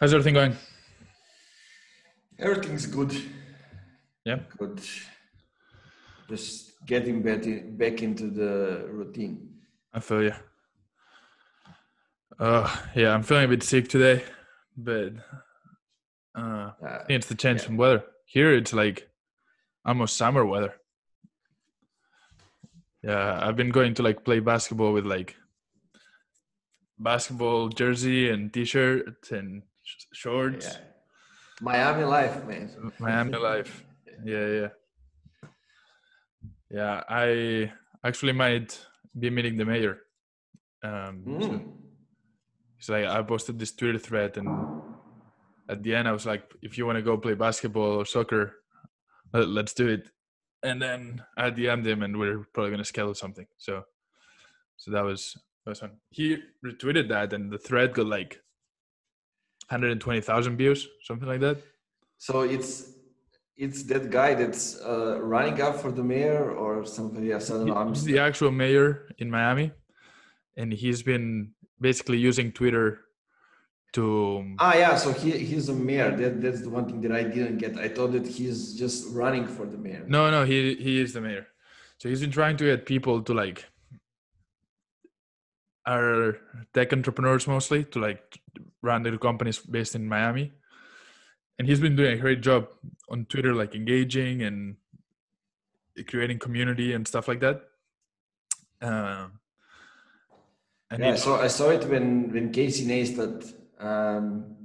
How's everything going? Everything's good. Yeah. Good. Just getting back, back into the routine. I feel you. Uh, yeah, I'm feeling a bit sick today, but uh, think it's the change yeah. in weather. Here, it's like almost summer weather. Yeah, I've been going to like play basketball with like basketball jersey and t-shirt and shorts. Yeah. Miami life, man. Miami life. Yeah, yeah. Yeah, I actually might be meeting the mayor. Um, so- Mm. It's like I posted this Twitter thread, and at the end I was like, "If you want to go play basketball or soccer, let, let's do it." And then I DM'd him, and we're probably gonna schedule something. So, so that was that was fun. He retweeted that, and the thread got like 120,000 views, something like that. So it's it's that guy that's uh, running up for the mayor or something. else. I don't know. I'm He's the actual mayor in Miami, and he's been basically using Twitter to Ah, yeah. So he he's a mayor. That that's the one thing that I didn't get. I thought that he's just running for the mayor. No, no, he he is the mayor. So he's been trying to get people to like are tech entrepreneurs mostly to like run their companies based in Miami. And he's been doing a great job on Twitter, like engaging and creating community and stuff like that. Um, and Yeah, so I saw it when when Casey Neistat um,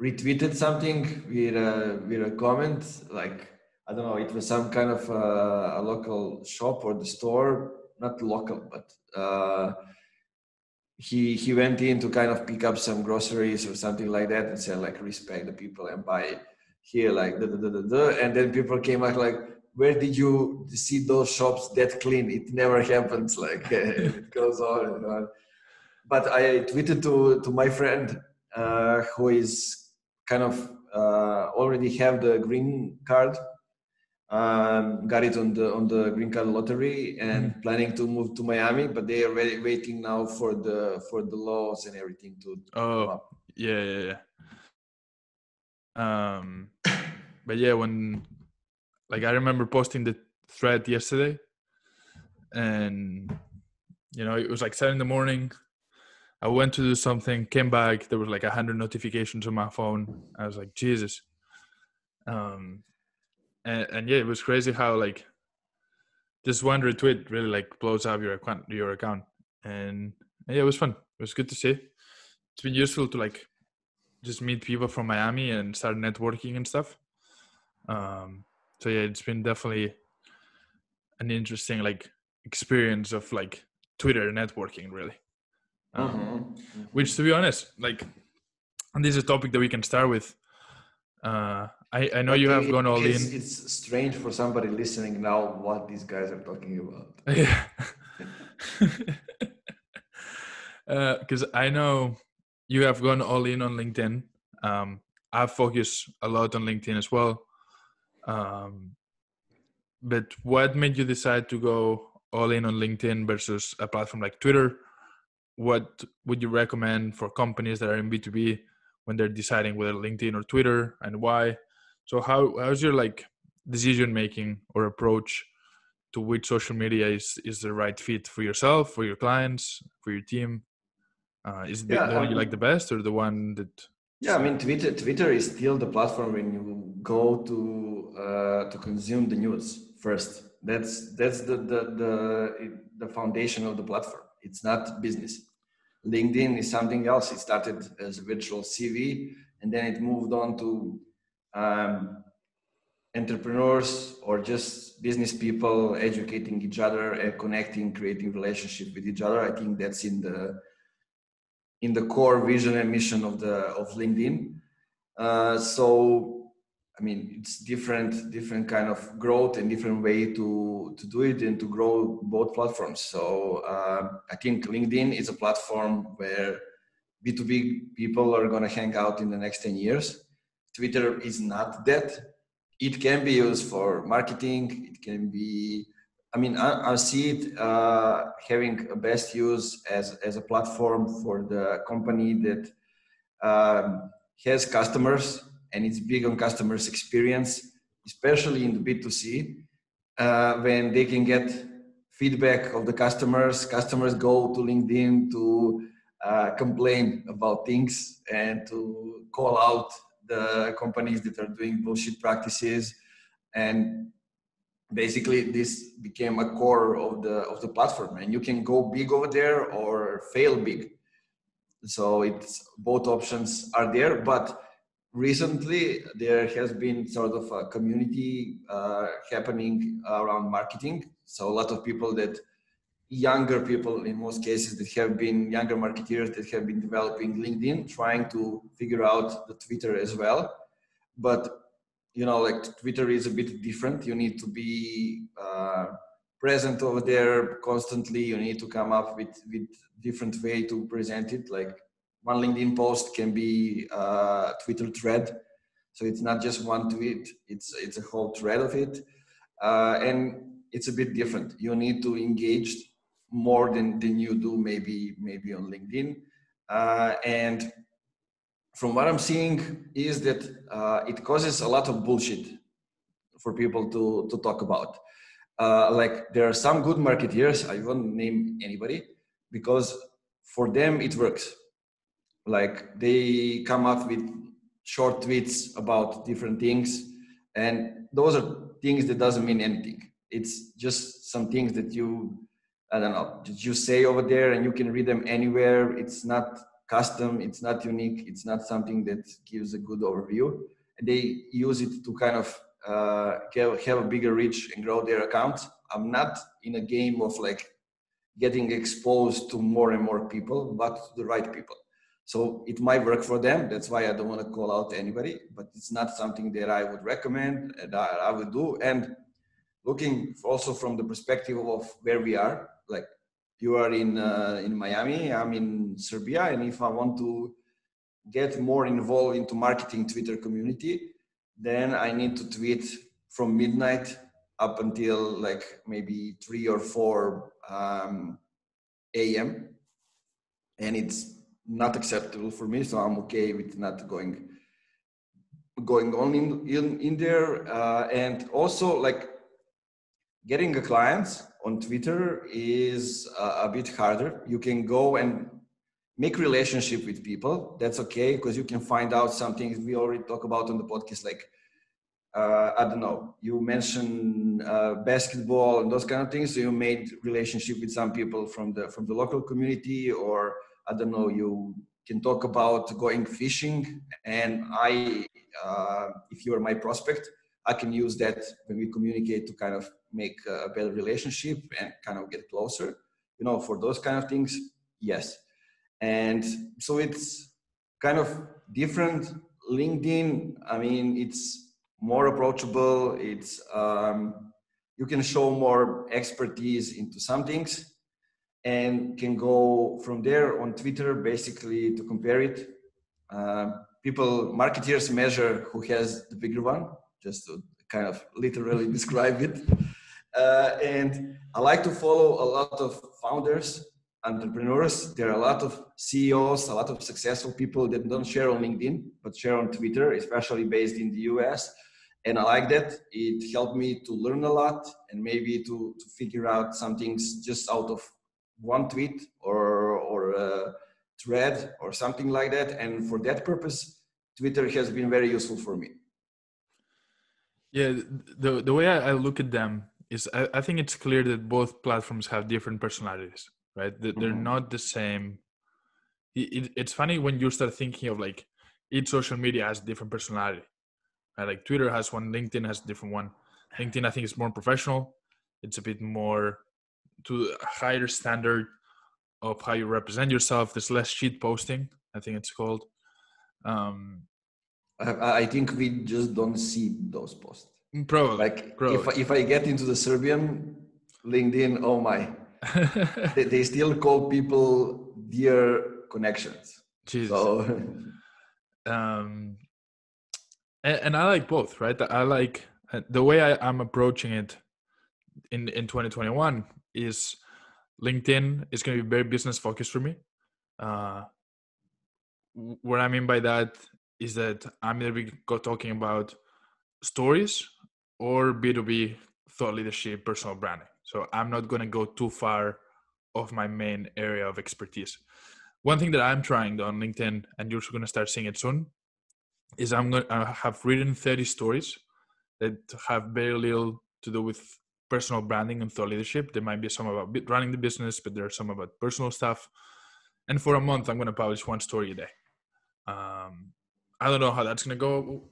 retweeted something with a with a comment like I don't know, it was some kind of uh, a local shop or the store, not local, but uh, he he went in to kind of pick up some groceries or something like that and said like respect the people and buy here like da, da, da, da, da. and then people came out like where did you see those shops that clean? It never happens like it goes on and on. But i tweeted to to my friend uh, who is kind of uh, already have the green card um, got it on the on the green card lottery and planning to move to Miami, but they are ready, waiting now for the for the laws and everything to. Oh, yeah, yeah, yeah. Um, but yeah, when like I remember posting the thread yesterday, and you know it was like seven in the morning. I went to do something, came back. There was like a hundred notifications on my phone. I was like, Jesus. Um, and, and yeah, it was crazy how like just one retweet really like blows up your account, your account, and yeah, it was fun. It was good to see. It's been useful to like just meet people from Miami and start networking and stuff. Um, so yeah, it's been definitely an interesting like experience of like Twitter networking, really. Um, Mhm. which to be honest like and this is a topic that we can start with uh i i know you have It- gone all it's, in It's strange for somebody listening now what these guys are talking about. yeah. Because i know you have gone all in on linkedin. Um i've focused a lot on linkedin as well. Um but what made you decide to go all in on linkedin versus a platform like twitter? What would you recommend for companies that are in b2b when they're deciding whether linkedin or twitter and why so how how's your like decision making or approach to which social media is is the right fit for yourself for your clients for your team uh, is it the, Yeah, the one you um, like the best or the one that Yeah, I mean, Twitter. Twitter is still the platform when you go to uh, to consume the news first. That's that's the the the the foundation of the platform. It's not business. LinkedIn is something else. It started as a virtual CV, and then it moved on to um, entrepreneurs or just business people educating each other and connecting, creating relationship with each other. I think that's in the in the core vision and mission of the of LinkedIn. Uh, so, I mean, it's different different kind of growth and different way to to do it and to grow both platforms. So, uh, I think LinkedIn is a platform where B2B people are going to hang out in the next 10 years. Twitter is not that. It can be used for marketing. It can be I mean, I, I see it uh, having a best use as, as a platform for the company that um, has customers and it's big on customers experience, especially in the B2C, uh, when they can get feedback of the customers. Customers go to LinkedIn to uh, complain about things and to call out the companies that are doing bullshit practices. And basically this became a core of the of the platform. And you can go big over there or fail big. So it's both options are there. But recently there has been sort of a community uh, happening around marketing. So a lot of people that younger people in most cases that have been younger marketeers that have been developing linkedin trying to figure out the twitter as well. But you know like twitter is a bit different. You need to be uh, present over there constantly. You need to come up with with different way to present it. Like one linkedin post can be a twitter thread. So it's not just one tweet. It's it's a whole thread of it. Uh, and it's a bit different. You need to engage more than than you do maybe maybe on linkedin uh, and from what I'm seeing is that uh, it causes a lot of bullshit for people to, to talk about. Uh, like there are some good marketeers, I won't name anybody, because for them it works. Like they come up with short tweets about different things, and those are things that doesn't mean anything. It's just some things that you, I don't know, you say over there, and you can read them anywhere. It's not custom. It's not unique. It's not something that gives a good overview. They use it to kind of uh, have, a bigger reach and grow their account. I'm not in a game of like getting exposed to more and more people but the right people. So it might work for them. That's why i don't want to call out anybody but it's not something that i would recommend and i, I would do. And looking also from the perspective of where we are you are in uh, in Miami, I'm in Serbia, and if I want to get more involved into marketing Twitter community, then I need to tweet from midnight up until like maybe three or four um, a.m. and it's not acceptable for me, so I'm okay with not going going on in in, in there, uh, and also like getting a client on Twitter is a, a bit harder. You can go and make relationship with people. That's okay because you can find out some things we already talk about on the podcast, like uh, I don't know. You mentioned uh, basketball and those kind of things. So you made relationship with some people from the from the local community, or I don't know. You can talk about going fishing, and I, uh, if you are my prospect, I can use that when we communicate to kind of make a better relationship and kind of get closer. You know, for those kind of things, yes. And so it's kind of different. LinkedIn, I mean, it's more approachable. It's um, you can show more expertise into some things and can go from there on Twitter basically to compare it. Uh, people, marketeers measure who has the bigger one just to kind of literally describe it. Uh, and I like to follow a lot of founders, entrepreneurs. There are a lot of CEOs, a lot of successful people that don't share on LinkedIn, but share on Twitter, especially based in the US. And I like that. It helped me to learn a lot and maybe to, to figure out some things just out of one tweet or, or a thread or something like that. And for that purpose, Twitter has been very useful for me. Yeah, the the way I, look at them is I, I, think it's clear that both platforms have different personalities, right? That they're mm-hmm. not the same. It, it, it's funny when you start thinking of like each social media has different personality. Right? Like Twitter has one, LinkedIn has a different one. LinkedIn I think is more professional. It's a bit more to a higher standard of how you represent yourself. There's less shit posting. I think it's called. Um, I think we just don't see those posts. Probably. Like probably. if if I get into the Serbian LinkedIn, oh my, they, they, still call people dear connections. Jesus. So, um, and, and, I like both, right? I like uh, the way I, I'm approaching it in in 2021 is LinkedIn is going to be very business focused for me. Uh, what I mean by that is that I'm either be talking about stories or B2B thought leadership, personal branding. So I'm not going to go too far of my main area of expertise. One thing that I'm trying on LinkedIn, and you're going to start seeing it soon, is I'm going to have written 30 stories that have very little to do with personal branding and thought leadership. There might be some about running the business, but there are some about personal stuff. And for a month, I'm going to publish one story a day. Um, I don't know how that's going to go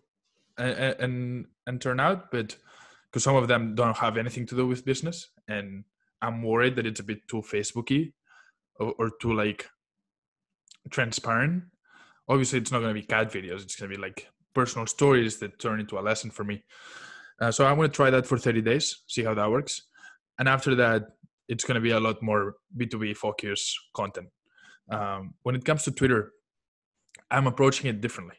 and, and and turn out, but because some of them don't have anything to do with business, and I'm worried that it's a bit too Facebooky or, or too like transparent. Obviously, it's not going to be cat videos. It's going to be like personal stories that turn into a lesson for me. Uh, so I'm going to try that for 30 days, see how that works, and after that, it's going to be a lot more B2B focused content. Um, when it comes to Twitter, I'm approaching it differently.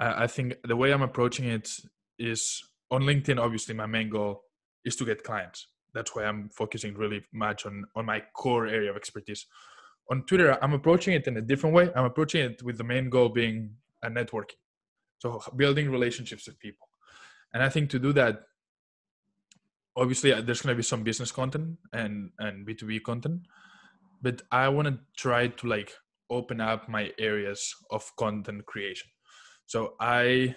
I, think the way I'm approaching it is on LinkedIn. Obviously, my main goal is to get clients. That's why I'm focusing really much on on my core area of expertise. On Twitter, I'm approaching it in a different way. I'm approaching it with the main goal being a networking, so building relationships with people. And I think to do that, obviously, uh, there's going to be some business content and and B2B content, but I want to try to like open up my areas of content creation. So I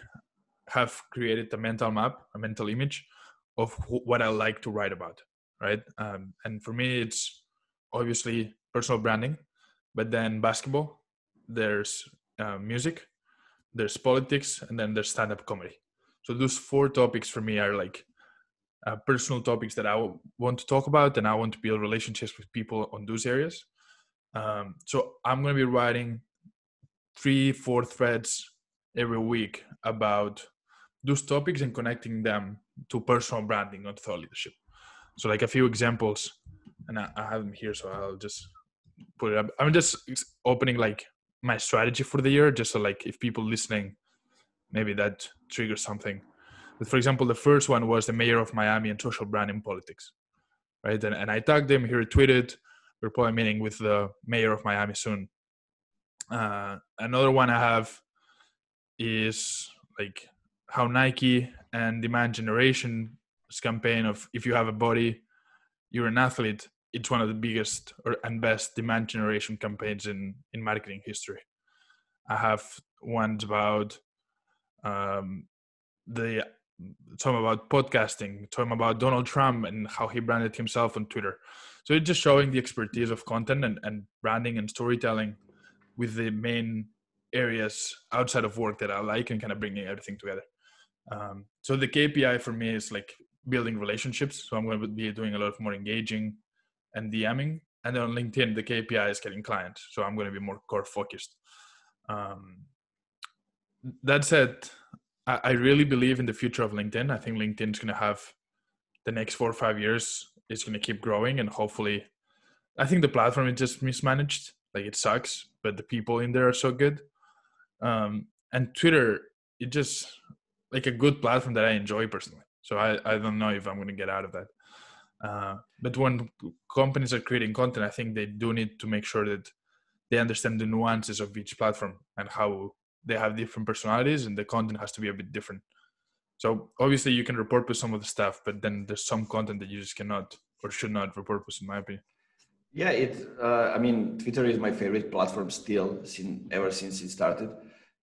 have created a mental map, a mental image of what I like to write about, right? Um, and for me, it's obviously personal branding, but then basketball, there's uh, music, there's politics, and then there's stand up comedy. So those four topics for me are like uh, personal topics that I want to talk about, and I want to build relationships with people on those areas. Um, so I'm going to be writing three, four threads every week about those topics and connecting them to personal branding or thought leadership. So, like a few examples, and I, I have them here, so I'll just put it up. I'm just opening like my strategy for the year, just so like if people listening, maybe that triggers something. But for example, the first one was the mayor of Miami and social branding politics, right? And, and I tagged him. He retweeted. We're probably meeting with the mayor of Miami soon. Uh, another one I have is like how Nike and demand generation's campaign of if you have a body, you're an athlete. It's one of the biggest or, and best demand generation campaigns in in marketing history. I have ones about um, the some about podcasting, some about Donald Trump and how he branded himself on Twitter. So it's just showing the expertise of content and, and branding and storytelling with the main areas outside of work that I like and kind of bringing everything together. Um, so the KPI for me is like building relationships. So I'm going to be doing a lot of more engaging and DMing. And then on LinkedIn, the KPI is getting clients. So I'm going to be more core focused. Um, that said, I, I really believe in the future of LinkedIn. I think LinkedIn is going to have the next four or five years is going to keep growing and hopefully I think the platform is just mismanaged. Like it sucks, but the people in there are so good. Um, and Twitter, it just like a good platform that I enjoy personally. So I, I don't know if I'm going to get out of that. Uh, but when companies are creating content, I think they do need to make sure that they understand the nuances of each platform and how they have different personalities and the content has to be a bit different. So obviously you can repurpose some of the stuff, but then there's some content that you just cannot or should not repurpose, in my opinion. Yeah, it. Uh, I mean, Twitter is my favorite platform still, since ever since it started.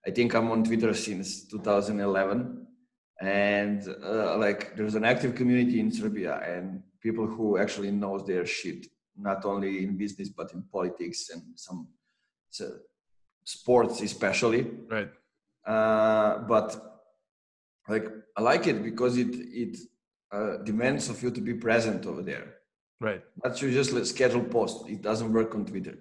I think I'm on Twitter since 2011, and uh, like there's an active community in Serbia and people who actually knows their shit, not only in business but in politics and some so sports especially. Right. Uh, but like I like it because it it uh, demands of you to be present over there. Right. That's you just like schedule post. It doesn't work on Twitter,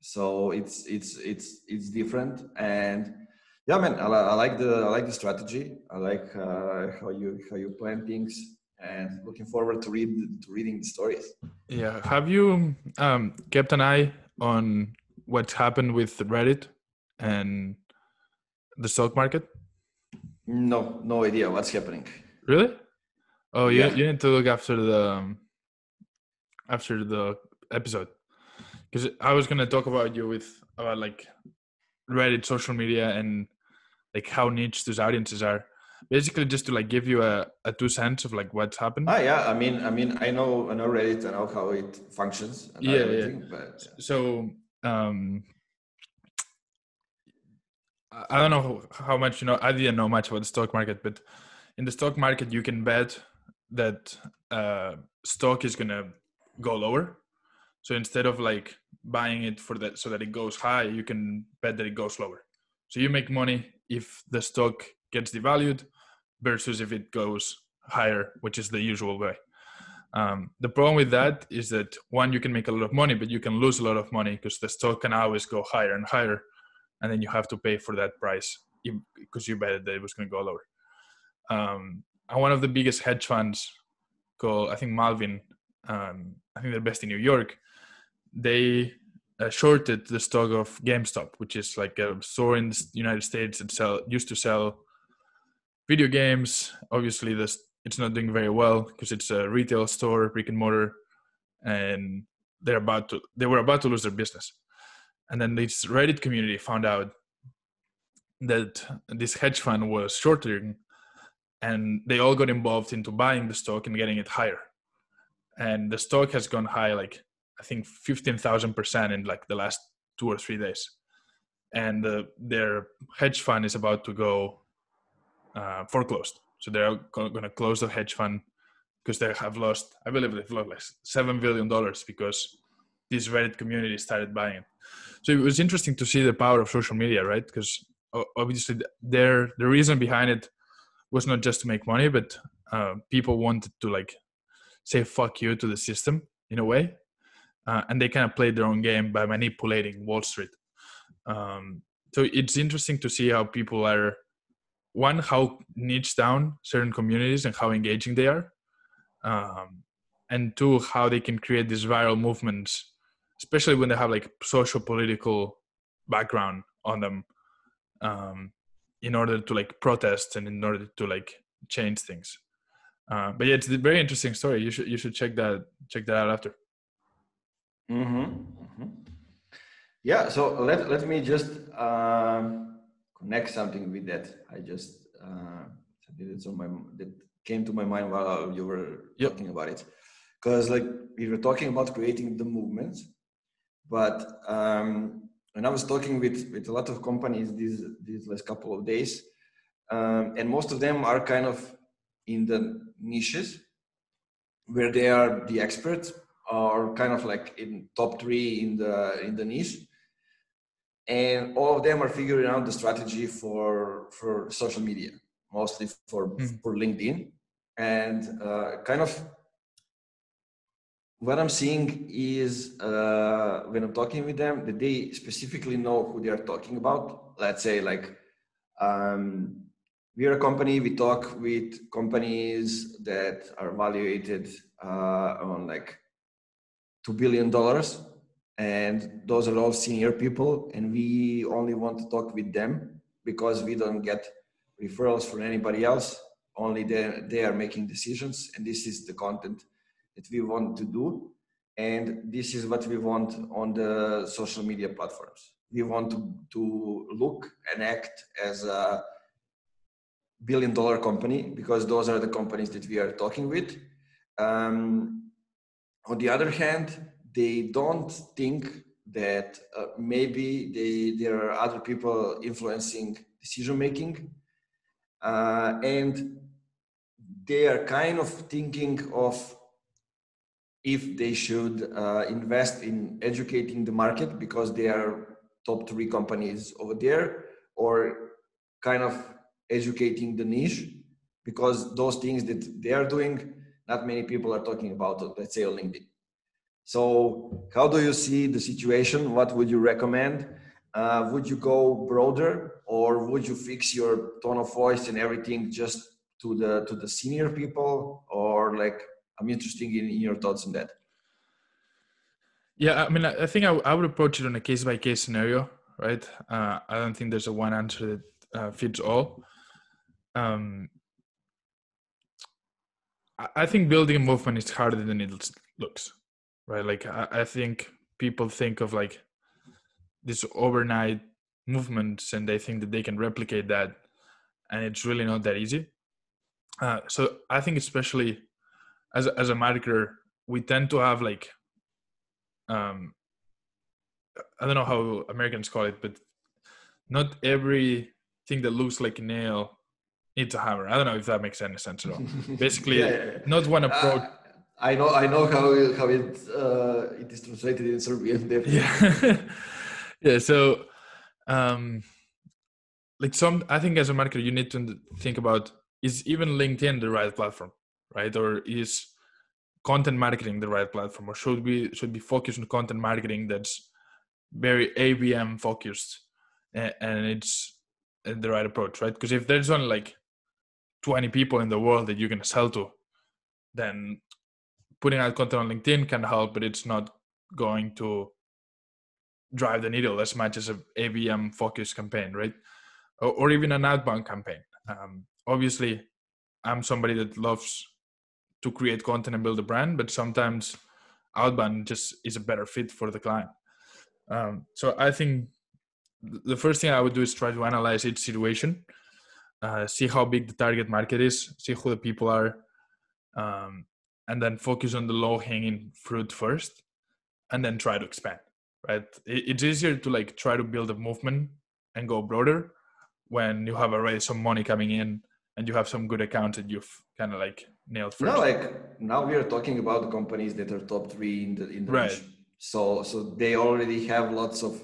so it's it's it's it's different. And yeah, man, I, I like the I like the strategy. I like uh, how you how you plan things, and looking forward to read to reading the stories. Yeah. Have you um, kept an eye on what's happened with Reddit and the stock market? No, no idea what's happening. Really? Oh, you, Yeah. you need to look after the um, after the episode because I was gonna talk about you with about like Reddit, social media, and like how niche those audiences are. Basically, just to like give you a, a two cents of like what's happened. Ah, yeah. I mean, I mean, I know, I know Reddit. I know how it functions. yeah, yeah. But, yeah. So, um, I don't know how much you know. I didn't know much about the stock market, but in the stock market, you can bet that uh, stock is gonna go lower. So instead of like buying it for that so that it goes high, you can bet that it goes lower. So you make money if the stock gets devalued versus if it goes higher, which is the usual way. Um, the problem with that is that one, you can make a lot of money, but you can lose a lot of money because the stock can always go higher and higher, and then you have to pay for that price because you bet that it was going to go lower. Um, and one of the biggest hedge funds, called I think Melvin, um, I think they're best in New York, they uh, shorted the stock of GameStop, which is like a store in the United States that sell used to sell video games. Obviously, this it's not doing very well because it's a retail store, brick and mortar, and they're about to they were about to lose their business. And then this Reddit community found out that this hedge fund was shorting, and they all got involved into buying the stock and getting it higher. And the stock has gone high like I think fifteen thousand percent in like the last two or three days, and uh, their hedge fund is about to go uh, foreclosed. So they're going to close the hedge fund because they have lost. I believe they've lost like seven billion dollars because this Reddit community started buying it. So it was interesting to see the power of social media, right? Because obviously, their the reason behind it was not just to make money, but uh, people wanted to like say "fuck you" to the system in a way, uh, and they kind of played their own game by manipulating Wall Street. Um, so it's interesting to see how people are one how niche down certain communities and how engaging they are, um, and two how they can create these viral movements, especially when they have like social political background on them, um, in order to like protest and in order to like change things. Uh, but yeah, it's a very interesting story. You should you should check that check that out after. Mm-hmm. Mm-hmm. Yeah. So let let me just um, connect something with that. I just uh, it's on my that came to my mind while you were yep. talking about it. Because like we were talking about creating the movements, but um, when I was talking with with a lot of companies these these last couple of days, um, and most of them are kind of in the niches where they are the experts are kind of like in top three in the in the niche. And all of them are figuring out the strategy for for social media mostly for mm. for linkedin. And uh, kind of what i'm seeing is uh, when i'm talking with them that they specifically know who they are talking about. Let's say like um, we are a company we talk with companies that are evaluated uh, on like two billion dollars and those are all senior people and we only want to talk with them because we don't get referrals from anybody else. Only they, they are making decisions and this is the content that we want to do. And this is what we want on the social media platforms. We want to, to look and act as a billion dollar company because those are the companies that we are talking with. Um, on the other hand, they don't think that uh, maybe they, there are other people influencing decision making. Uh, and they are kind of thinking of if they should uh, invest in educating the market because they are top three companies over there or kind of educating the niche because those things that they are doing not many people are talking about let's say on LinkedIn. So how do you see the situation? What would you recommend? Uh, would you go broader or would you fix your tone of voice and everything just to the to the senior people or like i'm interested in, in your thoughts on that yeah i mean i think i, I would approach it on a case by case scenario right uh, i don't think there's a one answer that uh, fits all um, I think building a movement is harder than it looks, right? Like I, I think people think of like this overnight movements and they think that they can replicate that and it's really not that easy. Uh, so I think especially as as a marketer, we tend to have like um, I don't know how Americans call it, but not everything that looks like a nail needs a hammer. I don't know if that makes any sense at all. Basically, yeah, not one approach. Uh, I know, I know how how it uh, it is translated in Serbian. Definitely. Yeah, yeah. So, um, like some, I think as a marketer, you need to think about is even LinkedIn the right platform, right? Or is content marketing the right platform, or should we should be focused on content marketing that's very ABM focused, and, and it's the right approach, right? Because if there's only like 20 people in the world that you can sell to, then putting out content on LinkedIn can help, but it's not going to drive the needle as much as a ABM focused campaign, right? Or, or even an outbound campaign. Um, obviously, I'm somebody that loves to create content and build a brand, but sometimes outbound just is a better fit for the client. Um, so I think the first thing I would do is try to analyze each situation, uh, see how big the target market is, see who the people are, um, and then focus on the low hanging fruit first, and then try to expand. Right? It's easier to like try to build a movement and go broader when you have already some money coming in and you have some good accounts that you've kind of like nailed first. No, like now we are talking about the companies that are top three in the in the right. So so they already have lots of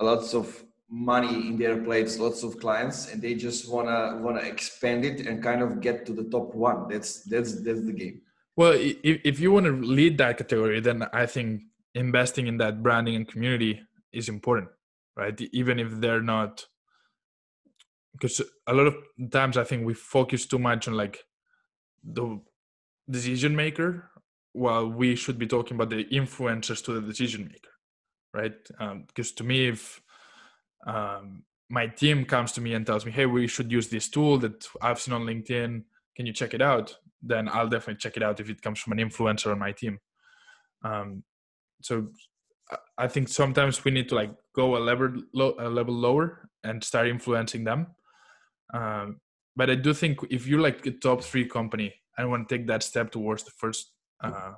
lots of money in their plates, lots of clients, and they just wanna wanna expand it and kind of get to the top one. That's that's that's the game. Well, if if you want to lead that category, then I think investing in that branding and community is important, right? Even if they're not because a lot of times I think we focus too much on like the decision maker while we should be talking about the influencers to the decision maker right um, because to me if um, my team comes to me and tells me hey we should use this tool that i've seen on linkedin. Can you check it out? Then i'll definitely check it out if it comes from an influencer on my team. Um, so i think sometimes we need to like go a level, a level lower and start influencing them. Um, but I do think if you're like a top three company and want to take that step towards the first uh,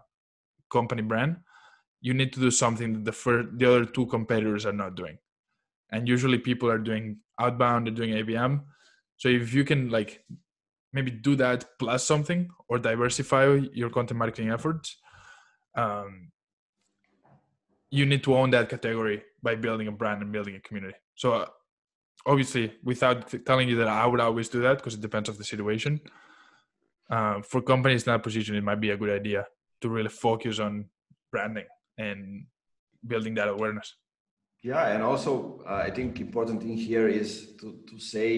company brand, you need to do something that the first, the other two competitors are not doing. And usually people are doing outbound, they're doing ABM. So if you can like maybe do that plus something or diversify your content marketing efforts, um, you need to own that category by building a brand and building a community. So uh, obviously without telling you that i would always do that because it depends of the situation uh, for companies in that position it might be a good idea to really focus on branding and building that awareness yeah and also uh, i think important thing here is to, to say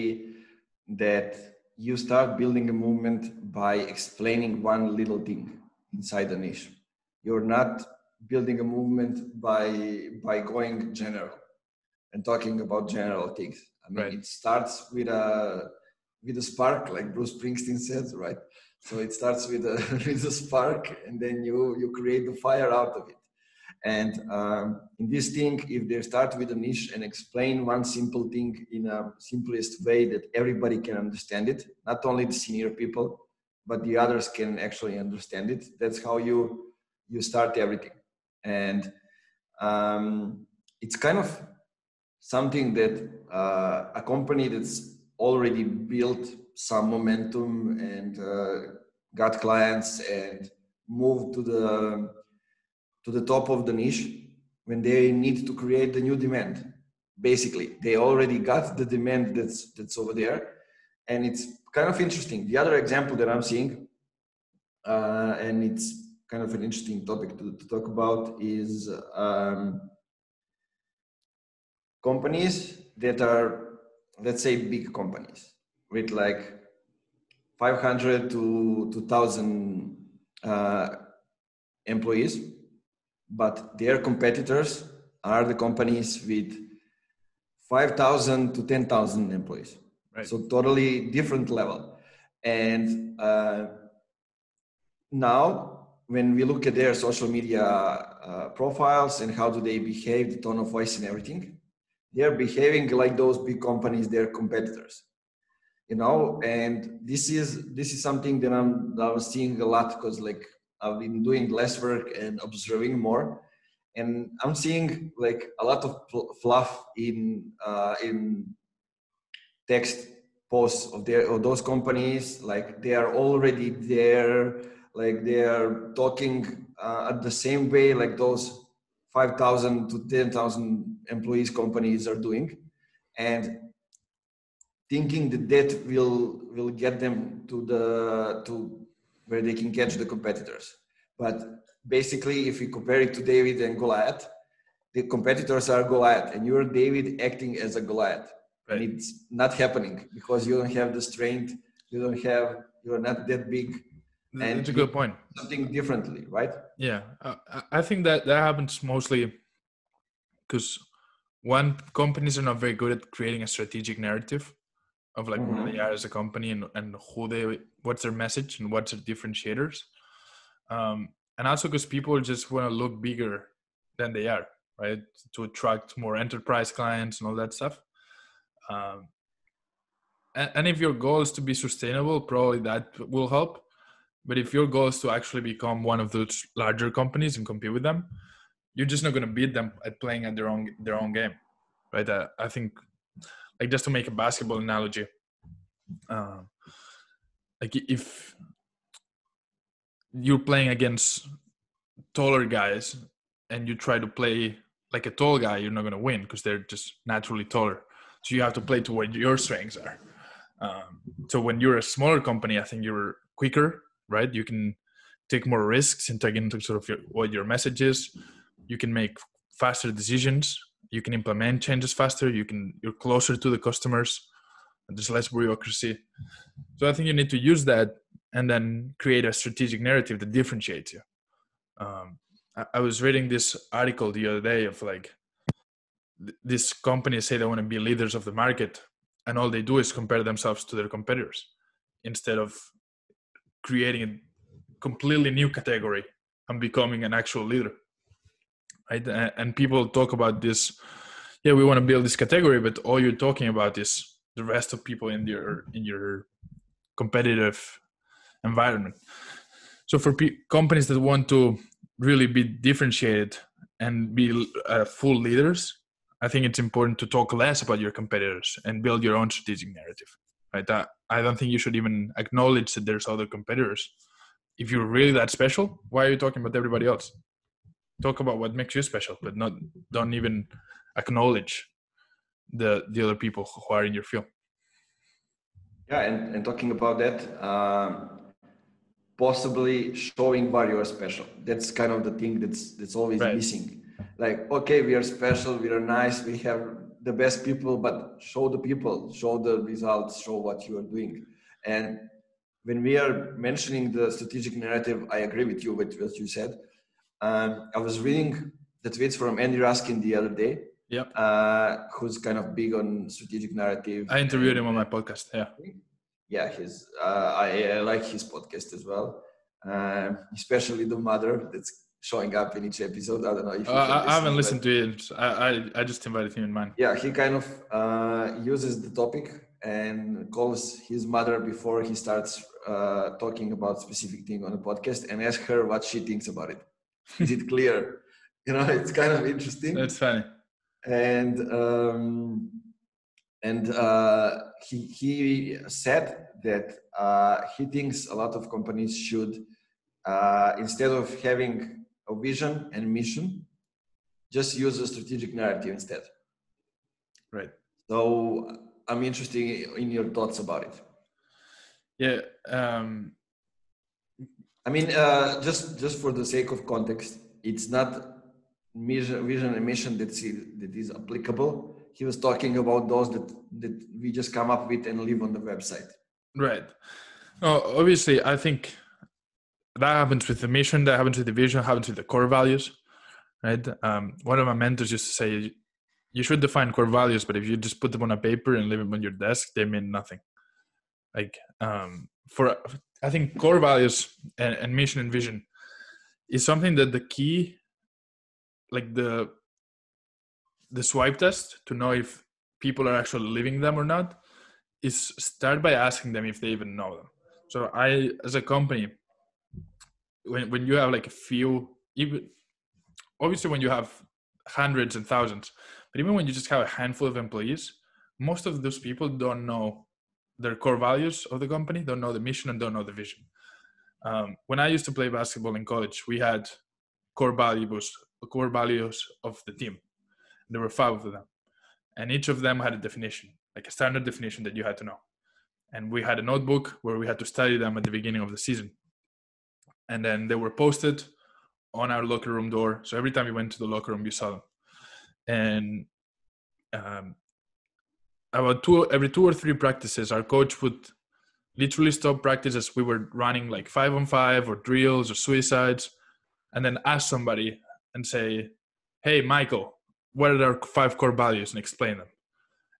that you start building a movement by explaining one little thing inside the niche you're not building a movement by by going general and talking about general things I mean, right. it starts with a with a spark, like Bruce Springsteen says, right? So it starts with a with a spark, and then you you create the fire out of it. And um, in this thing, if they start with a niche and explain one simple thing in a simplest way that everybody can understand it, not only the senior people, but the others can actually understand it. That's how you you start everything. And um, it's kind of something that uh, a company that's already built some momentum and uh, got clients and moved to the to the top of the niche when they need to create the new demand. Basically they already got the demand that's that's over there and it's kind of interesting. The other example that i'm seeing uh, and it's kind of an interesting topic to, to talk about is um, companies that are let's say big companies with like 500 to 2000 uh, employees but their competitors are the companies with 5000 to 10000 employees right. so totally different level and uh, now when we look at their social media uh, profiles and how do they behave the tone of voice and everything they're behaving like those big companies, their competitors. you know and this is this is something that i'm that i was seeing a lot because like i've been doing less work and observing more. And i'm seeing like a lot of fluff in uh, in text posts of their of those companies. Like they are already there. Like they are talking uh, at the same way like those 5000 to 10000 employees companies are doing. And thinking that that will will get them to the to where they can catch the competitors. But basically if you compare it to david and goliath the competitors are goliath and you're david acting as a goliath. Right. and it's not happening because you don't have the strength you don't have you're not that big. And it's a good point. something differently right? Yeah uh, i think that that happens mostly because one companies are not very good at creating a strategic narrative of like mm-hmm. who they are as a company and, and who they what's their message and what's their differentiators. Um, and also because people just want to look bigger than they are right? To attract more enterprise clients and all that stuff. Um, and, and if your goal is to be sustainable probably that will help. But if your goal is to actually become one of those larger companies and compete with them you're just not going to beat them at playing at their own their own game right? Uh, i think like just to make a basketball analogy uh, like if you're playing against taller guys and you try to play like a tall guy you're not going to win because they're just naturally taller. So you have to play to what your strengths are. Um, so when you're a smaller company i think you're quicker right? You can take more risks and take into sort of your, what your message is. You can make faster decisions you can implement changes faster you can you're closer to the customers there's less bureaucracy. So i think you need to use that and then create a strategic narrative that differentiates you. Um, I, I, was reading this article the other day of like th- companies say they want to be leaders of the market and all they do is compare themselves to their competitors instead of creating a completely new category and becoming an actual leader right and people talk about this yeah we want to build this category but all you're talking about is the rest of people in your in your competitive environment. So for companies that want to really be differentiated and be uh, full leaders i think it's important to talk less about your competitors and build your own strategic narrative right? That i don't think you should even acknowledge that there's other competitors. If you're really that special why are you talking about everybody else talk about what makes you special, but not don't even acknowledge the the other people who are in your field. Yeah, and, and talking about that, um, possibly showing why you are special. That's kind of the thing that's that's always right. missing. Like, okay, we are special, we are nice, we have the best people, but show the people, show the results, show what you are doing. And when we are mentioning the strategic narrative, I agree with you with what you said. Um, I was reading the tweets from Andy Raskin the other day. Yep. Uh, who's kind of big on strategic narrative. I interviewed him on my podcast. Yeah. Yeah, his uh, I, I, like his podcast as well, uh, especially the mother that's showing up in each episode. I don't know if uh, I, I haven't listened to it. I, I, I just invited him in mine. Yeah, he kind of uh, uses the topic and calls his mother before he starts uh, talking about specific thing on the podcast and asks her what she thinks about it is it clear? You know it's kind of interesting. That's funny. And um, and uh, he he said that uh, he thinks a lot of companies should uh, instead of having a vision and mission just use a strategic narrative instead. Right. So i'm interested in your thoughts about it. Yeah um, I mean, uh, just just for the sake of context, it's not vision, vision and mission that is, that is applicable. He was talking about those that that we just come up with and leave on the website. Right. No, obviously, I think that happens with the mission. That happens with the vision. Happens with the core values. Right. Um, one of my mentors used to say, "You should define core values, but if you just put them on a paper and leave them on your desk, they mean nothing." Like um, for I think core values and, and mission and vision is something that the key, like the the swipe test to know if people are actually living them or not, is start by asking them if they even know them. So I, as a company, when when you have like a few, even obviously when you have hundreds and thousands, but even when you just have a handful of employees, most of those people don't know their core values of the company, don't know the mission, and don't know the vision. Um, when I used to play basketball in college, we had core values, core values of the team. There were five of them, and each of them had a definition, like a standard definition that you had to know. And we had a notebook where we had to study them at the beginning of the season, and then they were posted on our locker room door. So every time you went to the locker room, you saw them. And um, about two every two or three practices, our coach would literally stop practices. We were running like five on five or drills or suicides, and then ask somebody and say, "Hey, Michael, what are our five core values?" and explain them.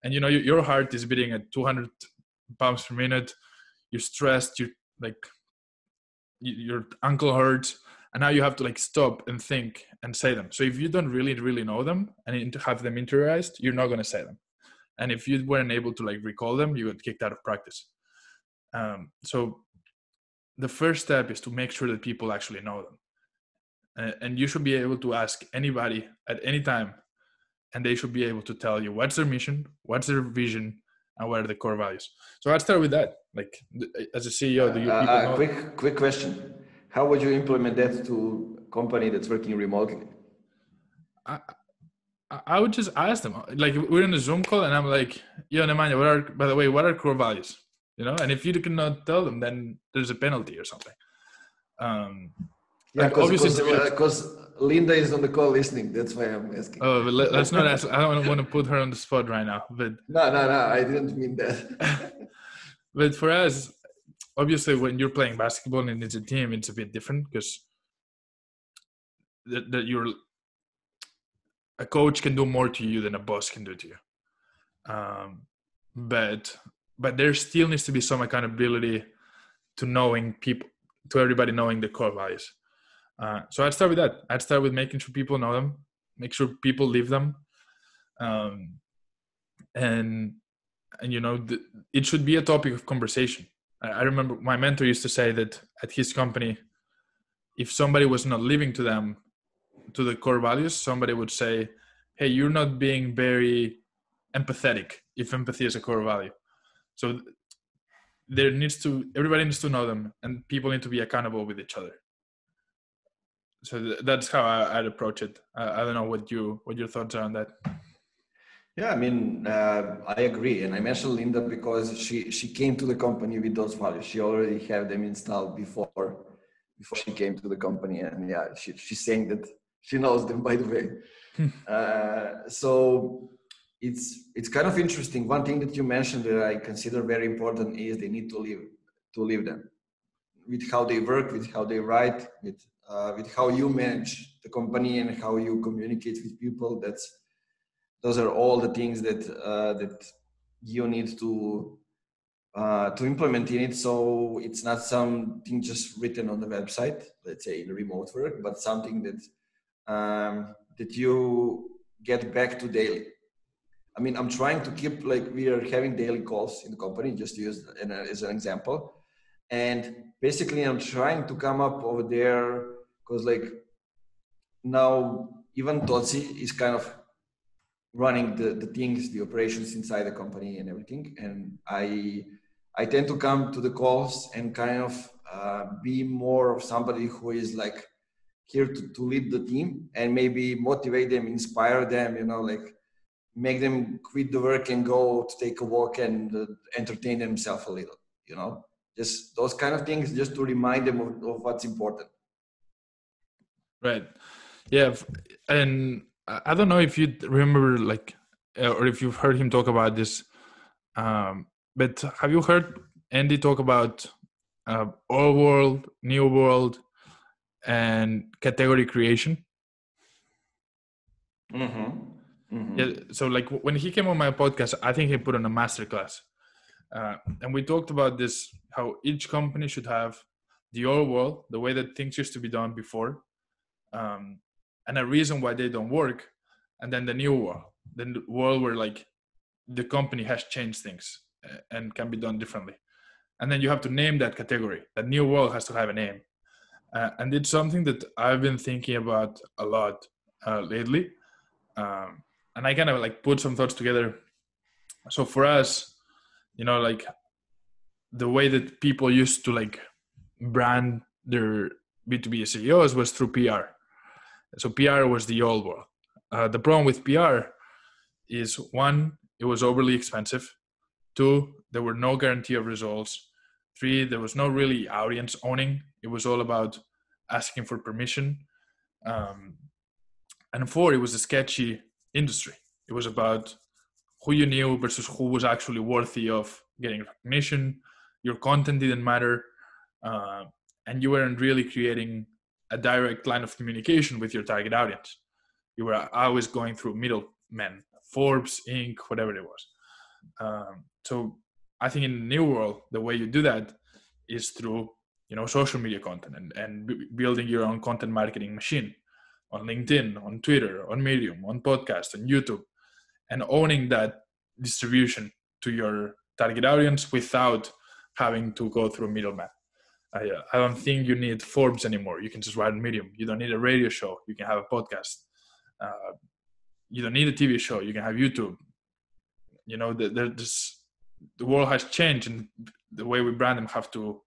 And you know, your heart is beating at 200 pumps per minute. You're stressed. You're like, your ankle hurts, and now you have to like stop and think and say them. So if you don't really, really know them and have them interiorized, you're not gonna say them. And if you weren't able to like recall them, you got kicked out of practice. Um, so the first step is to make sure that people actually know them. Uh, and you should be able to ask anybody at any time, and they should be able to tell you what's their mission, what's their vision, and what are the core values. So I'd start with that. Like as a CEO, do you? Uh, uh, quick, quick question: How would you implement that to a company that's working remotely? I, I would just ask them. Like we're in a Zoom call, and I'm like, "Yo, Nemanja, what are by the way, what are core values?" You know, and if you cannot tell them, then there's a penalty or something. Um, yeah, because because Linda is on the call listening. That's why I'm asking. Oh, but let, us not ask. I don't want to put her on the spot right now. But no, no, no. I didn't mean that. but for us, obviously, when you're playing basketball and it's a team, it's a bit different because that, that you're a coach can do more to you than a boss can do to you. Um, but but there still needs to be some accountability to knowing people, to everybody knowing the core values. Uh, so I'd start with that. I'd start with making sure people know them, make sure people live them, um, and and you know the, it should be a topic of conversation. I, I remember my mentor used to say that at his company, if somebody was not living to them, to the core values, somebody would say, "Hey, you're not being very empathetic." If empathy is a core value, so there needs to everybody needs to know them, and people need to be accountable with each other. So that's how I, would approach it. I, I don't know what you what your thoughts are on that. Yeah, I mean, uh, I agree, and I mentioned Linda because she she came to the company with those values. She already had them installed before before she came to the company, and yeah, she, she's saying that she knows them by the way. Hmm. uh, so it's it's kind of interesting. One thing that you mentioned that i consider very important is they need to live to live them. With how they work with how they write with uh, with how you manage the company and how you communicate with people that's those are all the things that uh, that you need to uh, to implement in it. So it's not something just written on the website let's say in remote work but something that um, that you get back to daily. I mean, I'm trying to keep like we are having daily calls in the company, just to use as an example. And basically, I'm trying to come up over there because like now even Totsi is kind of running the, the things, the operations inside the company and everything. And I I tend to come to the calls and kind of uh, be more of somebody who is like here to, to lead the team and maybe motivate them, inspire them, you know, like make them quit the work and go to take a walk and uh, entertain themselves a little, you know, just those kind of things, just to remind them of, of what's important. Right. Yeah. And I don't know if you remember, like, uh, or if you've heard him talk about this, um, but have you heard Andy talk about uh, old world, new world, and category creation. Mm-hmm. Mm-hmm. Yeah, so like when he came on my podcast, I think he put on a masterclass, uh, and we talked about this: how each company should have the old world, the way that things used to be done before, um, and a reason why they don't work, and then the new world, the world where like the company has changed things uh, and can be done differently and then you have to name that category that new world has to have a name uh, and it's something that i've been thinking about a lot uh, lately. Um, and i kind of like put some thoughts together. So for us you know like the way that people used to like brand their b2b ceos was through pr so pr was the old world. Uh, the problem with pr is one it was overly expensive. Two there were no guarantee of results three there was no really audience owning. It was all about asking for permission. Um, and four it was a sketchy industry. It was about who you knew versus who was actually worthy of getting recognition. Your content didn't matter uh, and you weren't really creating a direct line of communication with your target audience. You were always going through middlemen forbes inc whatever it was. Um, so i think in the new world the way you do that is through you know social media content and, and b- building your own content marketing machine on linkedin on twitter on medium on podcast on youtube and owning that distribution to your target audience without having to go through middleman. I, uh, I don't think you need forbes anymore. You can just write medium. You don't need a radio show. You can have a podcast. Uh, you don't need a tv show. You can have youtube. You know the, there's the world has changed and the way we brand them have to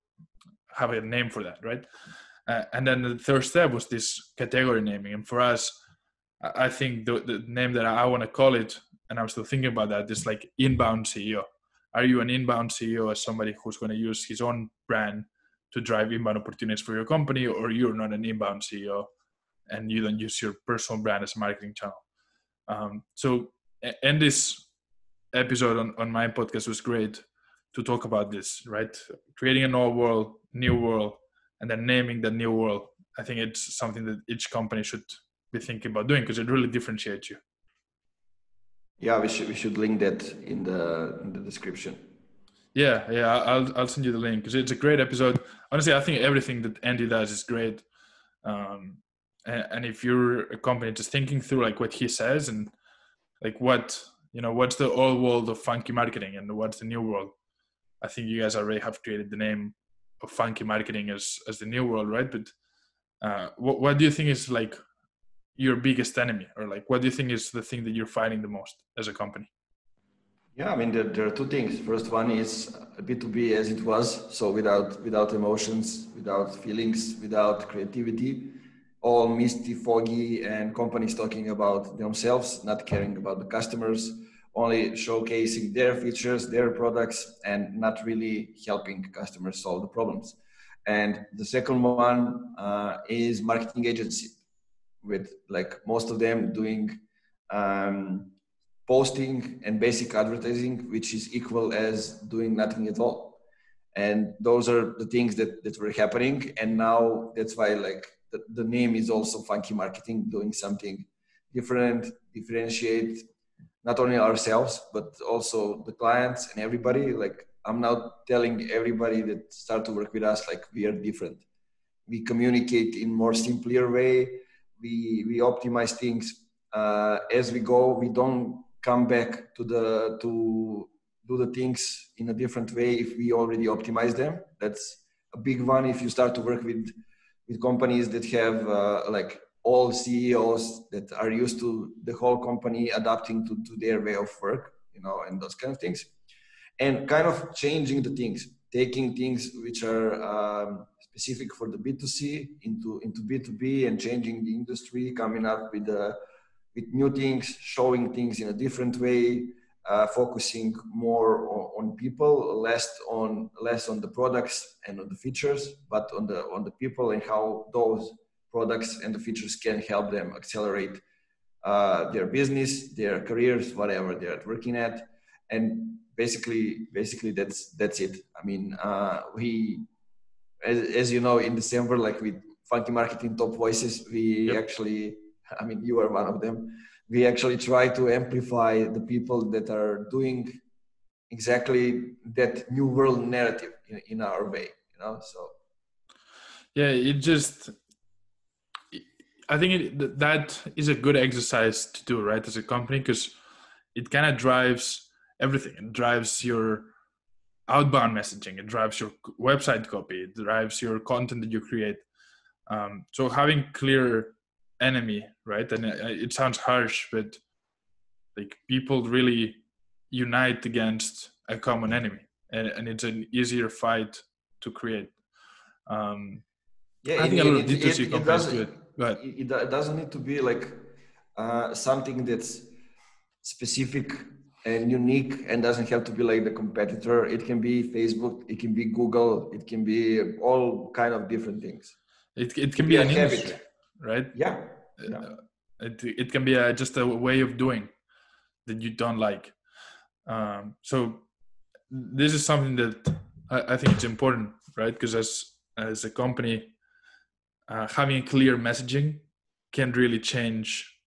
have a name for that right? Uh, and then the third step was this category naming. And for us i think the, the name that i want to call it and i'm still thinking about that is like inbound ceo are you an inbound ceo as somebody who's going to use his own brand to drive inbound opportunities for your company or you're not an inbound ceo and you don't use your personal brand as a marketing channel? Um, so and this episode on, on my podcast was great to talk about this, right? Creating an old world, new world, and then naming the new world. I think it's something that each company should be thinking about doing because it really differentiates you. Yeah, we should we should link that in the in the description. Yeah, yeah, I'll I'll send you the link because it's a great episode. Honestly, I think everything that Andy does is great. Um, and, and if you're a company just thinking through like what he says and like what you know what's the old world of funky marketing and what's the new world? I think you guys already have created the name of funky marketing as as the new world right? But uh, what, what do you think is like your biggest enemy? Or like what do you think is the thing that you're fighting the most as a company? Yeah i mean there, there are two things. First one is b2b as it was. So without without emotions without feelings without creativity all misty, foggy, and companies talking about themselves, not caring about the customers, only showcasing their features, their products, and not really helping customers solve the problems. And the second one uh, is marketing agency, with like most of them doing um, posting and basic advertising, which is equal as doing nothing at all. And those are the things that, that were happening. And now that's why like the, the name is also funky marketing doing something different differentiate not only ourselves but also the clients and everybody. Like i'm now telling everybody that start to work with us like we are different. We communicate in more simpler way. We we optimize things. Uh, as we go we don't come back to the to do the things in a different way if we already optimize them. That's a big one if you start to work with with companies that have uh, like all CEOs that are used to the whole company adapting to, to their way of work, you know, and those kind of things, and kind of changing the things, taking things which are um, specific for the B2C into into B2B and changing the industry, coming up with uh, with new things, showing things in a different way, uh, focusing more on, on, people, less on less on the products and on the features, but on the on the people and how those products and the features can help them accelerate uh, their business, their careers, whatever they're working at, and basically, basically that's that's it. I mean, uh, we, as, as you know, in December, like with Funky Marketing Top Voices, we yep. actually, I mean, you are one of them we actually try to amplify the people that are doing exactly that new world narrative in, in our way you know so yeah it just i think it, that is a good exercise to do right as a company because it kind of drives everything it drives your outbound messaging. It drives your website copy. It drives your content that you create. Um, so having clear enemy, right? And it, it sounds harsh, but like people really unite against a common enemy, and, and it's an easier fight to create. Um, yeah, I think it, a lot of it, D2C it, it, companies doesn't, do it. Ahead. it, it doesn't need to be like uh, something that's specific and unique and doesn't have to be like the competitor it can be facebook it can be google it can be all kind of different things It, it can be an habit. industry, right? yeah Yeah. Uh, it, it can be a, just a way of doing that you don't like. Um, so this is something that I, I think it's important, right? Because as as a company, uh, having clear messaging can really change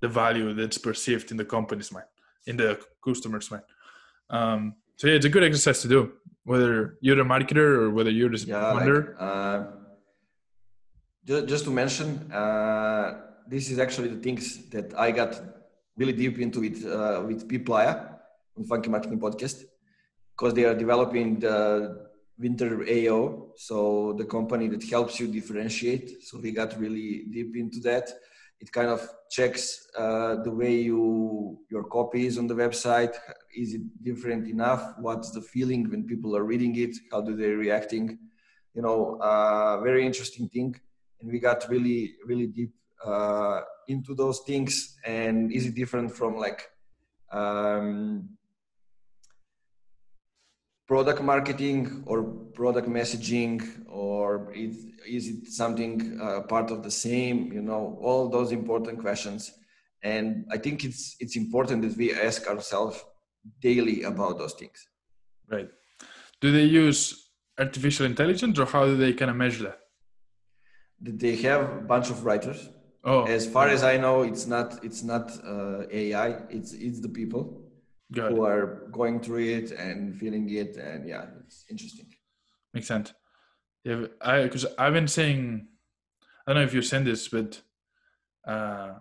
the value that's perceived in the company's mind, in the customer's mind. Um, so yeah, it's a good exercise to do, whether you're a marketer or whether you're just yeah like, uh, just, to mention uh, this is actually the things that i got really deep into it uh, with Playa on funky marketing podcast because they are developing the Wynter ao so the company that helps you differentiate. So we got really deep into that. It kind of checks uh, the way you your copy is on the website. Is it different enough? What's the feeling when people are reading it? How do they reacting? You know uh, very interesting thing and we got really really deep uh, into those things and is it different from like um, product marketing or product messaging or is, is it something uh, part of the same you know all those important questions and i think it's it's important that we ask ourselves daily about those things Right. Do they use artificial intelligence or how do they kind of measure that? They have a bunch of writers Oh, as far as i know it's not it's not uh, ai it's it's the people good. who are going through it and feeling it and yeah it's interesting Makes sense. Yeah, I because I've been saying, I don't know if you've seen this, but uh,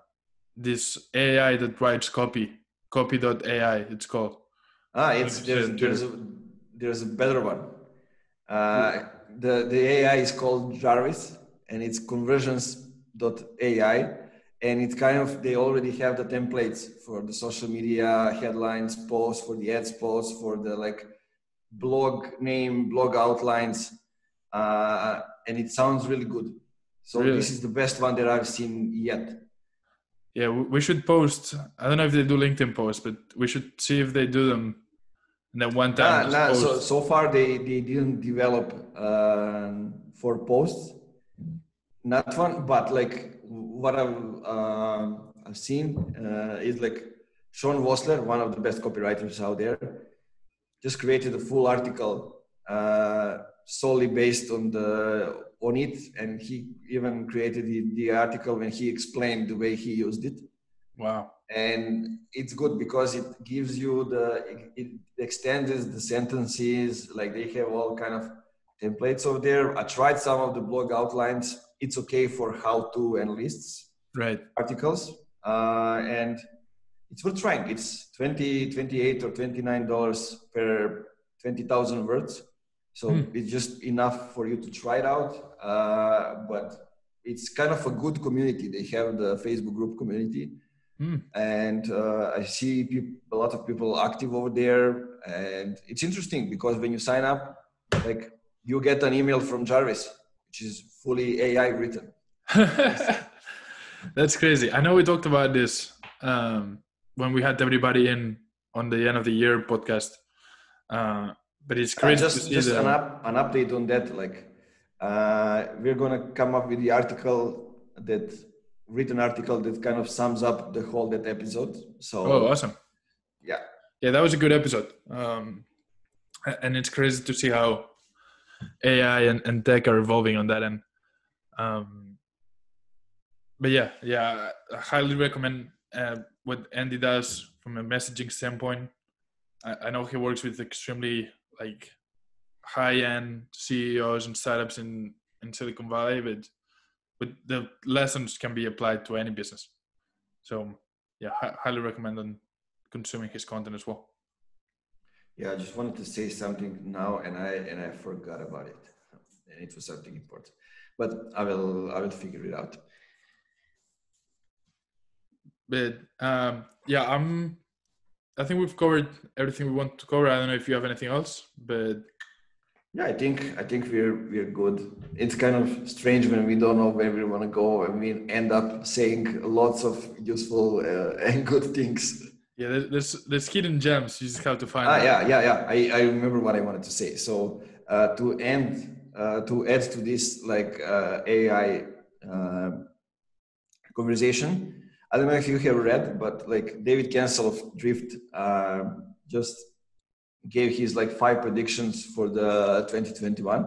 this AI that writes copy, copy.ai, it's called. ah it's there's there's a there's a better one uh, the the ai is called jarvis and it's conversions.ai and it kind of they already have the templates for the social media headlines posts for the ads posts for the like blog name blog outlines uh, and it sounds really good so Really? this is the best one that i've seen yet Yeah, we should post. I don't know if they do LinkedIn posts, but we should see if they do them. And then one time, Nah, nah, so so far they they didn't develop um, for posts, not one, but like what I've um I've seen uh, is like Sean Wossler, one of the best copywriters out there, just created a full article uh, solely based on the on it, and he even created the, the article when he explained the way he used it wow. and it's good because it gives you the it extends the sentences like they have all kind of templates over there i tried some of the blog outlines it's okay for how to and lists Right. articles uh, and it's worth trying it's 20 28 or 29 dollars per 20000 words so Hmm. it's just enough for you to try it out uh, but it's kind of a good community they have the facebook group community Hmm. and uh, I see a lot of people active over there, and it's interesting because when you sign up, like you get an email from Jarvis, which is fully AI written. That's crazy. I know we talked about this um, when we had everybody in on the end of the year podcast, uh, but it's Uh, crazy to just see just the, an, up, an update on that. Like uh, we're gonna come up with the article that written article that kind of sums up the whole that episode. So Oh, awesome! yeah, Yeah, that was a good episode. Um, and it's crazy to see how AI and, and tech are evolving on that end. Um, but yeah, yeah, I highly recommend uh, what Andy does from a messaging standpoint. I, I know he works with extremely like high-end CEOs and startups in in Silicon Valley, but but the lessons can be applied to any business. So yeah, hi- highly recommend on consuming his content as well. Yeah, I just wanted to say something now, and I and I forgot about it, and it was something important, but I will I will figure it out. But um, yeah, I'm. I think we've covered everything we want to cover. I don't know if you have anything else, but yeah, I think I think we're we're good. It's kind of strange when we don't know where we want to go, and we end up saying lots of useful uh, and good things. Yeah, there's there's hidden gems. You just have to find. Ah, yeah, yeah, yeah. I, I remember what I wanted to say. So uh, to end uh, to add to this like uh, AI uh, conversation, I don't know if you have read, but like David Cancel of Drift uh, just gave his like five predictions for the 2021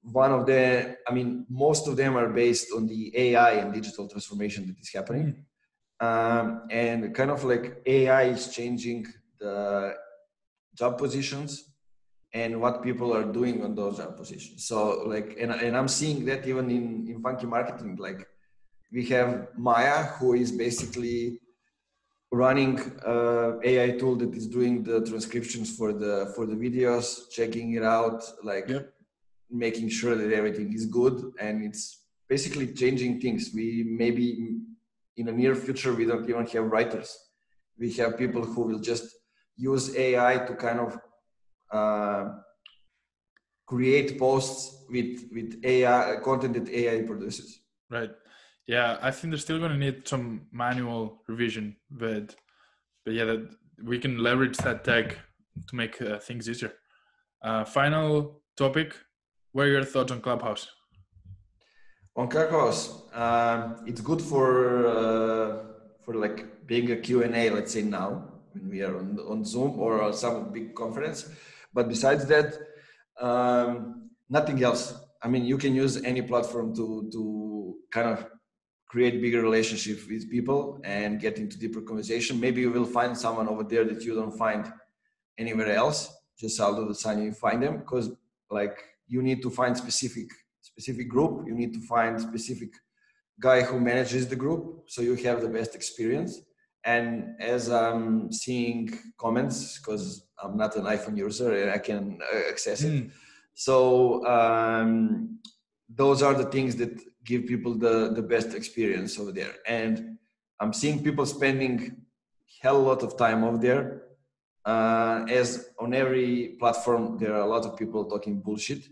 one of the i mean most of them are based on the ai and digital transformation that is happening mm. Um, and kind of like ai is changing the job positions and what people are doing on those job positions so like and, and i'm seeing that even in in funky marketing like we have maya who is basically running uh, AI tool that is doing the transcriptions for the for the videos, checking it out, like yep. making sure that everything is good, and it's basically changing things. We maybe in the near future we don't even have writers. We have people who will just use AI to kind of uh, create posts with with AI content that AI produces. Right. Yeah, I think they're still going to need some manual revision, but but yeah, that we can leverage that tech to make uh, things easier. Uh, final topic: What are your thoughts on Clubhouse? On Clubhouse, uh, it's good for uh, for like being Q and A. Let's say now when we are on on Zoom or some big conference, but besides that, um, nothing else. I mean, you can use any platform to to kind of create bigger relationship with people and get into deeper conversation. Maybe you will find someone over there that you don't find anywhere else. Just out of the sudden you find them because like you need to find specific specific group. You need to find specific guy who manages the group so you have the best experience. And as I'm seeing comments, because I'm not an iPhone user and I can uh, access it. Mm. So um, those are the things that give people the, the best experience over there. And I'm seeing people spending hell a lot of time over there. Uh, as on every platform, there are a lot of people talking bullshit.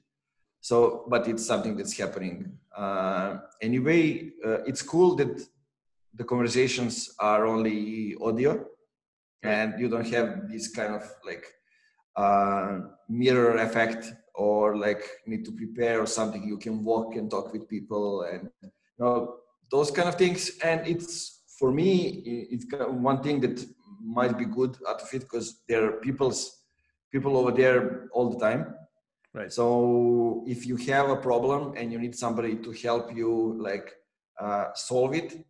So, but it's something that's happening. Uh, anyway, uh, it's cool that the conversations are only audio and you don't have this kind of like uh, mirror effect or like need to prepare or something. You can walk and talk with people and you know those kind of things. And it's for me it's one thing that might be good out of it because there are people's people over there all the time right. So if you have a problem and you need somebody to help you like uh, solve it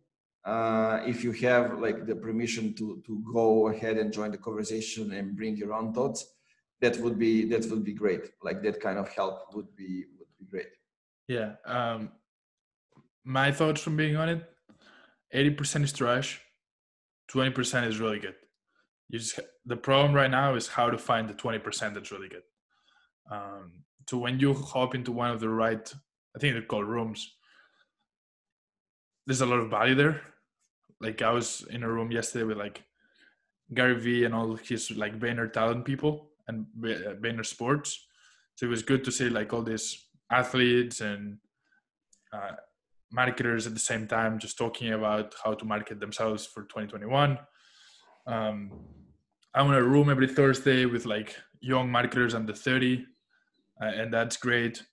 uh, if you have like the permission to to go ahead and join the conversation and bring your own thoughts that would be that would be great. Like that kind of help would be would be great. Yeah um my thoughts from being on it 80% is trash 20% is really good. You just the problem right now is how to find the 20% that's really good um so when you hop into one of the right i think they're called rooms there's a lot of value there like i was in a room yesterday with like gary vee and all his like Vayner talent people and Vayner Sports. So it was good to see like all these athletes and uh, marketers at the same time, just talking about how to market themselves for 2021. Um, I'm in a room every Thursday with like young marketers under 30, uh, and that's great.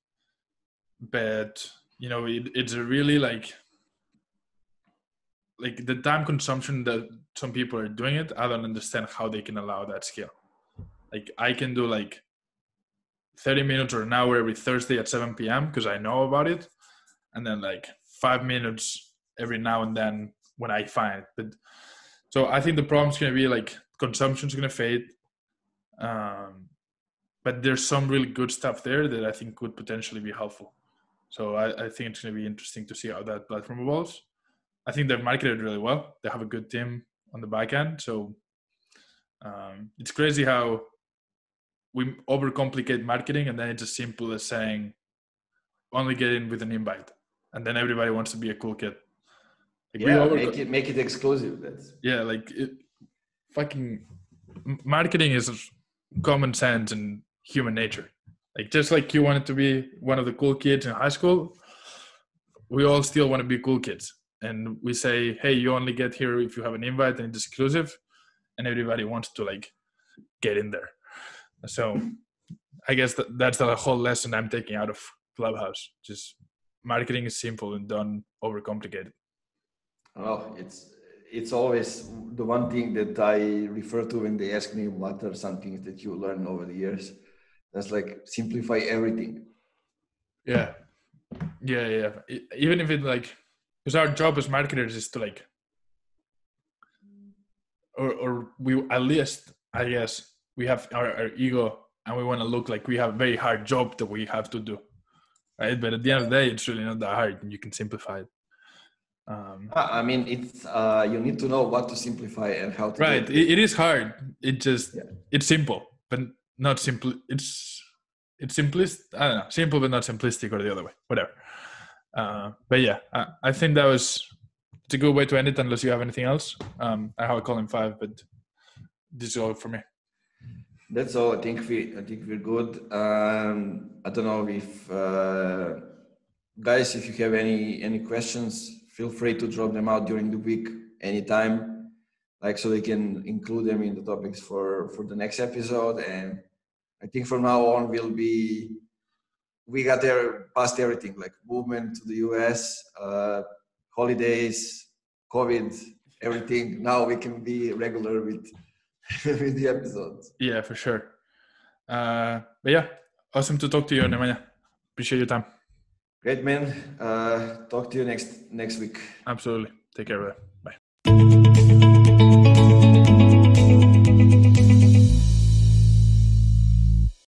But you know, it, it's a really like like the time consumption that some people are doing it. I don't understand how they can allow that scale. Like I can do like 30 minutes or an hour every Thursday at 7 p.m. because I know about it, and then like five minutes every now and then when I find it. But so I think the problem's gonna be like consumption's gonna fade. Um, but there's some really good stuff there that I think could potentially be helpful. So I, I think it's going to be interesting to see how that platform evolves. I think they've marketed really well. They have a good team on the back end. So um, it's crazy how we overcomplicate marketing and then it's as simple as saying only get in with an invite and then everybody wants to be a cool kid like yeah over- make it make it exclusive that's yeah like it, fucking marketing is common sense and human nature like just like you wanted to be one of the cool kids in high school we all still want to be cool kids and we say hey you only get here if you have an invite and it's exclusive and everybody wants to like get in there so I guess that, that's the whole lesson I'm taking out of Clubhouse. Just marketing is simple and don't overcomplicate it. Oh, it's it's always the one thing that I refer to when they ask me what are some things that you learn over the years. That's like simplify everything. Yeah, yeah, yeah. Even if it like, because our job as marketers is to like, or or we at least I guess we have our, our ego and we want to look like we have a very hard job that we have to do right but at the end of the day it's really not that hard and you can simplify it um, ah, i mean it's uh, you need to know what to simplify and how to right it. it is hard it just yeah. it's simple but not simple it's it's simplest i don't know simple but not simplistic or the other way whatever uh, but yeah I, I think that was it's a good way to end it unless you have anything else um, i have a call in five but this is all for me that's all. I think we I think we're good. Um, I don't know if uh, guys, if you have any any questions, feel free to drop them out during the week anytime, like so we can include them in the topics for for the next episode. And I think from now on we'll be we got there past everything like movement to the US, uh, holidays, COVID, everything. Now we can be regular with with the episodes. Yeah, for sure. Uh, but yeah, awesome to talk to you, Nemanja. Appreciate your time. Great, man. Uh, talk to you next next week. Absolutely. Take care, brother.